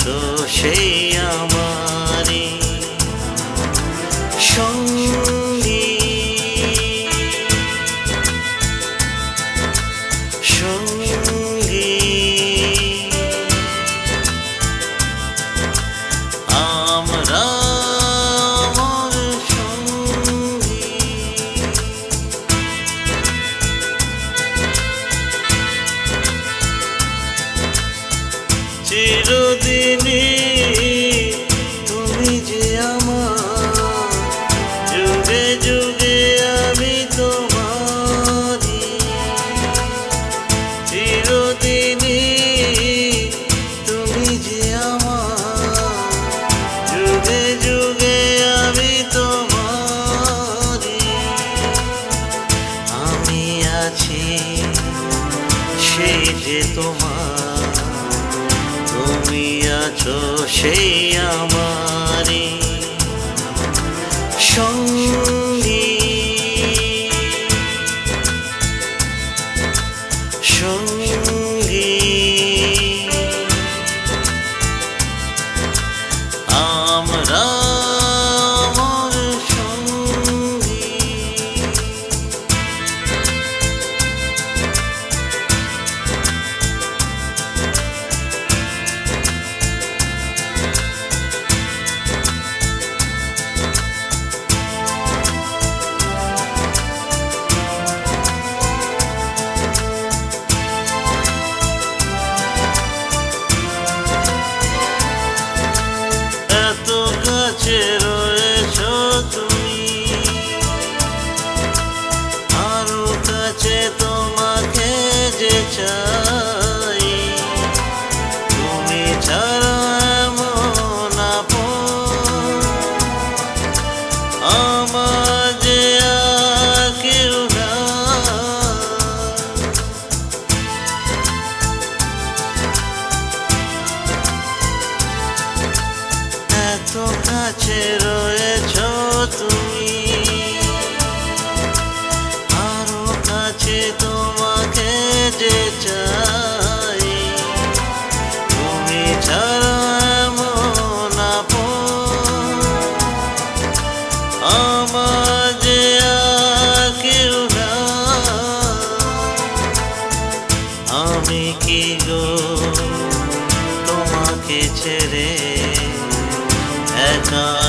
তো সেই আমার চিরদিনই তুমি যে আমার। যুগে আমি তোমারি চিরদিনই তুমি যে আমার। যুগে আমি তোমারি আমি আছি সেই যে তোমার। তুমি আছো সেই আমারে কাছে এত কাছে রয়েছ তুমি। আরও কাছে তোমাকে যে চাই। তুমি ছাড়া এমন আমার যে। আমি কি গো তোমাকে ছেড়ে love.